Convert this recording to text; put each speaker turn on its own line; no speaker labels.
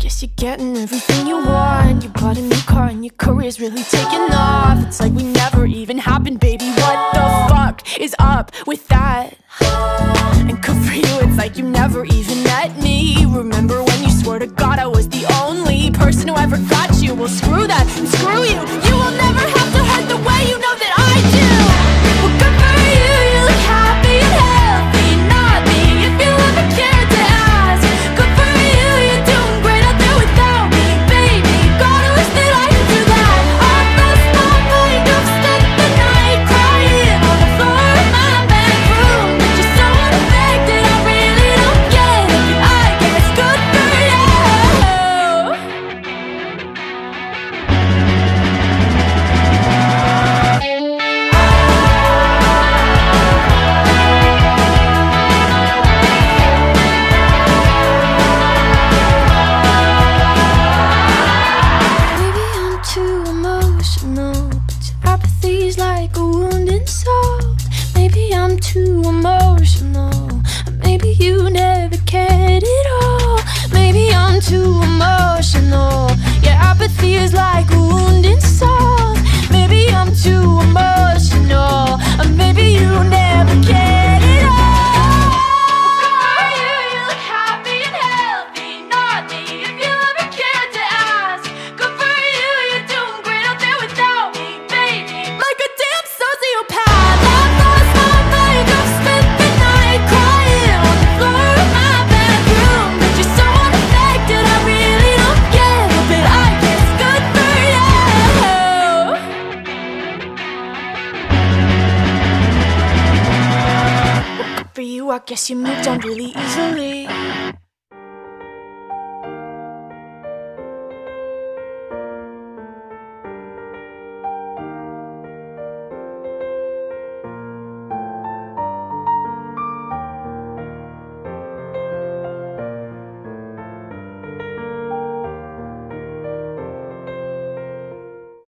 Guess you're getting everything you want. You bought a new car and your career's really taking off. It's like we never even happened, baby. What the fuck is up with that? And good for you, it's like you never even met me. Remember when you swore to God I was the only person who ever got you? Well, screw that screw you. You too emotional, maybe you never cared at all. Maybe I'm too For you, I guess you moved on really easily.